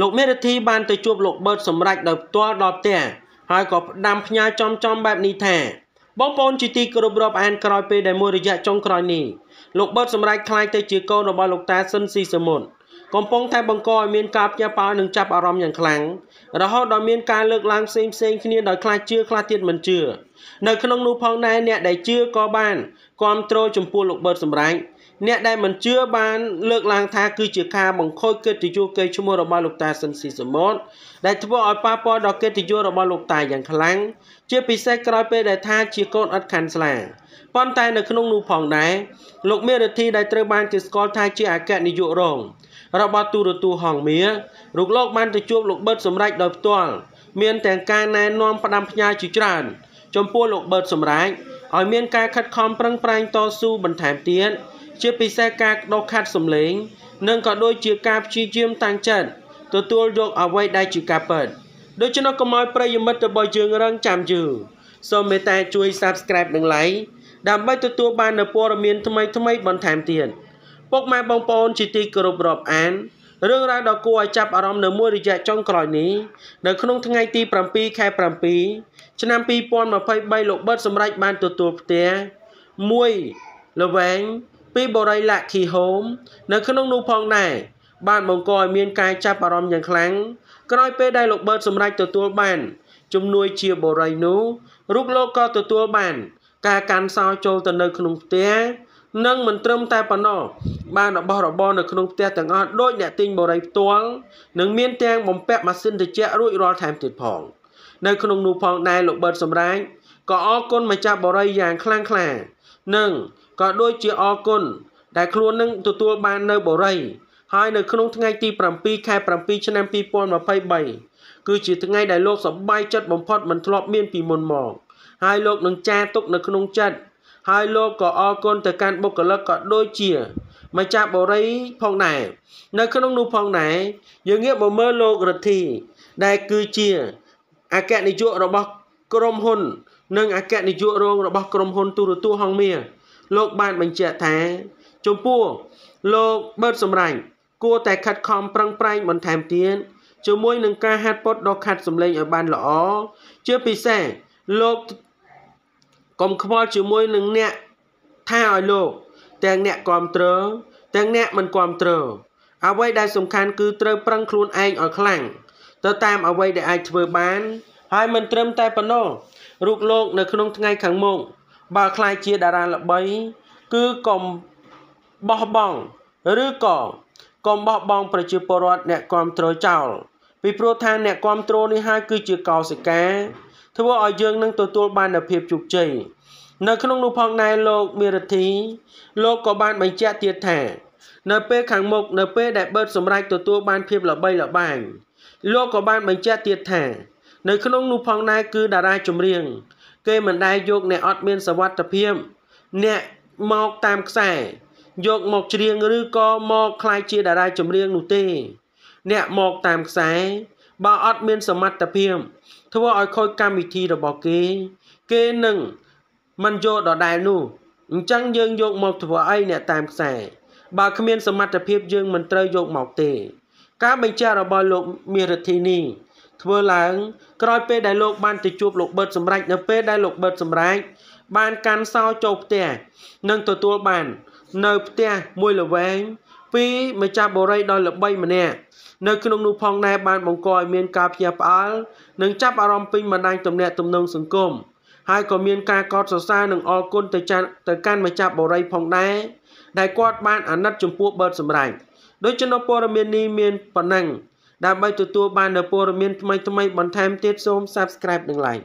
លោកមេរិទ្ធីបានទៅជួបលោកបឺតសម្រេចដោយផ្ទាល់ដល់ផ្ទះហើយក៏ផ្ដាំផ្ញើចំចំបែបនេះថាបងប្អូនជាទីគោរពរាប់អានក្រោយពេលដែលមួយរយៈចុងក្រោយនេះលោកបឺតសម្រេចខ្លាយទៅជាកូនរបស់លោកតាស៊ិនស៊ីសមុទ្រ កំពុងតែបង្កឲ្យមានការផ្ទះប៉ោនិងចាប់អារម្មណ៍យ៉ាងខ្លាំងរហូតដល់មានការលើកឡើងផ្សេងផ្សេងគ្នាដោយខ្លះជឿខ្លះទៀតមិនជឿនៅក្នុងនោះផងដែរអ្នកដែលជឿក៏បានគ្រប់គ្រងចំពោះលោកបឺតសម្រេចអ្នកដែលមិនជឿបានលើកឡើងថាគឺជាការបង្ខូចកិត្តិយសកេរ្តិ៍ឈ្មោះរបស់លោកតាស៊ិនស៊ីសមុទ្រដែលធ្វើឲ្យប៉ះពាល់ដល់កិត្តិយសរបស់លោកតាយ៉ាងខ្លាំងជាពិសេសក្រោយពេលដែលថាជាកូនអត់ខាន់ស្លាប៉ុន្តែនៅក្នុងនោះផងដែរលោកមេរិទ្ធីដែលត្រូវបានគេស្គាល់ថាជាអគ្គនាយករង របស់ទូរទស្សន៍ហងមារូបលោកបានទៅជួបលោកបិទសម្រេចដោយផ្ទាល់មានទាំងការណែនាំផ្ដាំផ្ញើជាច្រើនចំពោះលោកបិទសម្រេចឲ្យមានការខិតខំប្រឹងប្រែងតស៊ូបន្ថែមទៀតជាពិសេសការដកខាត់សម្លេង និងក៏ដូចជាការព្យាយាមតាំងចិត្តទទួលយកអ្វីដែលជាការពិតដូច្នោះកុំឲ្យប្រិយមិត្តរបស់យើងរងចាំយូរសូមមេត្តាជួយ Subscribe និង Like ដើម្បីទទួលបាននូវព័ត៌មានថ្មីៗបន្ថែមទៀត ពុកម៉ែបងប្អូនជាទីគោរពរាប់អានរឿងរ៉ាវដ៏គួរឲ្យចាប់អារម្មណ៍នៅមួយរយៈចុងក្រោយនេះនៅក្នុងថ្ងៃទី7ខែ7ឆ្នាំ2023លោកបិទសម្រេចបានទទួលផ្ទះមួយល្វែងពីបរិយ Lucky Home នៅក្នុងនោះផងដែរបានបង្កឲ្យមានការចាប់អារម្មណ៍យ៉ាងខ្លាំងក្រោយពេលដែលលោកបឺតសម្រេចទទួលបានជំនួយជាបរិយនោះរូបលោកក៏ទទួលបាន ការកាន់សោចូលទៅនៅក្នុងផ្ទះ និងមិនត្រឹមតែប៉ុណ្ណោះបានរបស់របរនៅក្នុងផ្ទះទាំងអស់ដោយអ្នកទិញបរិយផ្ទាល់និងមានទាំងបំពាក់ម៉ាស៊ីនត្រជាក់រួចរាល់ថែមទៀតផងនៅក្នុងនោះផងដែរលោកបឺតសម្រាប់ក៏អរគុណម្ចាស់បរិយយ៉ាងខ្លាំងក្លានិងក៏ដូចជាអរគុណដែលខ្លួននឹងទទួលបាននៅបរិយហើយនៅក្នុងថ្ងៃទី7ខែ7ឆ្នាំ2023គឺជាថ្ងៃដែលលោកសប្បាយចិត្តបំផុតមិនធ្លាប់មានពីមុនមកហើយលោកនឹងចារទុកនៅក្នុងចិត្ត ហើយលោកក៏អរគុណទៅកាន់បុគ្គលិកក៏ដូចជាម្ចាស់បរិយផងដែរនៅក្នុងនោះផងដែរយើងងាកមកមើលលោករទ្ធី ដែលគឺជាអគ្គនាយករបស់ក្រុមហ៊ុន និងអគ្គនាយករងរបស់ក្រុមហ៊ុនទូរទស្សន៍ហងមាលោកបានបញ្ជាក់ថាចំពោះលោកបឺតសម្រាញ់គួរតែខិតខំប្រឹងប្រែងបន្ថែមទៀតជាមួយនឹងការហាត់ពត់ដកខាត់សម្លេងឲ្យបានល្អជាពិសេសលោក កុំខ្វល់ជាមួយនឹងអ្នកថាឲ្យលោកទាំងអ្នកគ្រប់គ្រងទាំងអ្នកមិនគ្រប់គ្រងអ្វីដែលសំខាន់គឺត្រូវប្រឹងខ្លួនឯងឲ្យខ្លាំងទៅតាមអ្វីដែលអាចធ្វើបាន ហើយមិនត្រឹមតែប៉ុណ្ណោះរូបលោកនៅក្នុងថ្ងៃខាងមុខបើខ្លាយជាតារាល្បី គឺកុំបោះបង់ឬក៏កុំបោះបង់ប្រជាពលរដ្ឋអ្នកគ្រប់គ្រងចោលពីព្រោះថាអ្នកគ្រប់គ្រងនេះហើយគឺជាកោសិកា ធ្វើឲ្យយើងនឹងទទួលបាននូវភាពជោគជ័យនៅក្នុងនោះផងដែរលោកមេរទ្ធីលោកក៏បានបញ្ជាក់ទៀតថា នៅពេលខាងមុខនៅពេលដែលបឺតសម្រេចទទួលបានភាពល្បីល្បាញលោកក៏បានបញ្ជាក់ទៀតថា នៅក្នុងនោះផងដែរគឺតារាចម្រៀងគេមិនដែលយកអ្នកអត់មានសវត្ថភាពអ្នកមកតាមខ្សែយកមកច្រៀងឬក៏មកคล้ายជាតារាចម្រៀងនោះទេ អ្នកមកតាមខ្សែ បើអត់មានសមត្ថភាពធ្វើឲ្យខូចកម្មវិធីរបស់គេ គេនឹងមិនយកដដែលនោះអញ្ចឹងយើងយកមកធ្វើអីអ្នកតាមខ្សែបើគ្មានសមត្ថភាពយើងមិនត្រូវយកមកទេ ការបញ្ជាក់របស់លោកមេរធីនីធ្វើឡើង ក្រោយពេលដែលលោកបានទៅជួបលោកបឺតសម្រេចនៅពេលដែលលោកបឺតសម្រេច បានកាន់សោចូលផ្ទះនិងទទួលបាន នៅផ្ទះមួយល្វែងពីម្ចាស់បរិយដ៏ល្បីម្នាក់នៅក្នុងនោះផងដែរបានបង្កឲ្យមានការភ្ញាក់ផ្អើលនិងចាប់អារម្មណ៍ពេញបណ្ដាញទំនាក់ទំនងសង្គមហើយក៏មានការកោតសរសើរនិងអរគុណទៅចាទៅកាន់ម្ចាស់បរិយផងដែរដែលគាត់បានអាណិតចំពោះបឺតសម្រាប់ដូច្នោះព័ត៌មាននេះមានប៉ុណ្ណឹងដើម្បីទទួលបាននូវព័ត៌មានថ្មីៗបន្ថែមទៀតសូម Subscribe និង Like